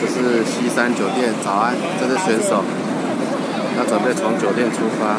这是西山酒店早安这是选手。要准备从酒店出发。